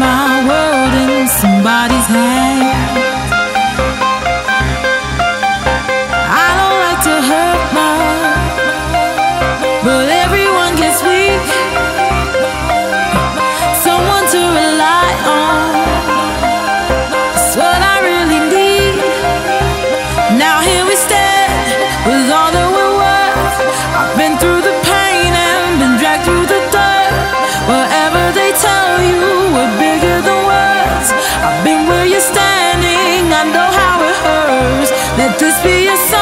my world in somebody's hands. I don't like to hurt my, but everyone gets weak. Someone to rely on. Whatever they tell you, we're bigger than words. I've been where you're standing, I know how it hurts. Let this be a song.